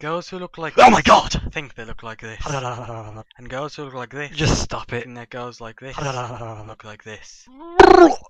Girls who look like Oh my god! think they look like this. And girls who look like this Just stop it. And that girls like this look like this.